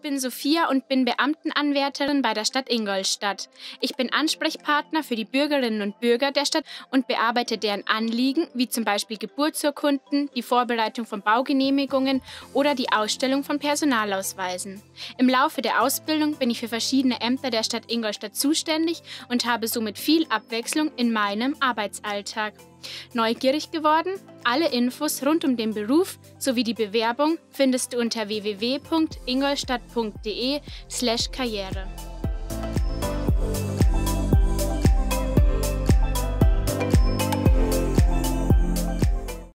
Ich bin Sophia und bin Beamtenanwärterin bei der Stadt Ingolstadt. Ich bin Ansprechpartner für die Bürgerinnen und Bürger der Stadt und bearbeite deren Anliegen, wie zum Beispiel Geburtsurkunden, die Vorbereitung von Baugenehmigungen oder die Ausstellung von Personalausweisen. Im Laufe der Ausbildung bin ich für verschiedene Ämter der Stadt Ingolstadt zuständig und habe somit viel Abwechslung in meinem Arbeitsalltag. Neugierig geworden? Alle Infos rund um den Beruf sowie die Bewerbung findest du unter www.ingolstadt.de/karriere.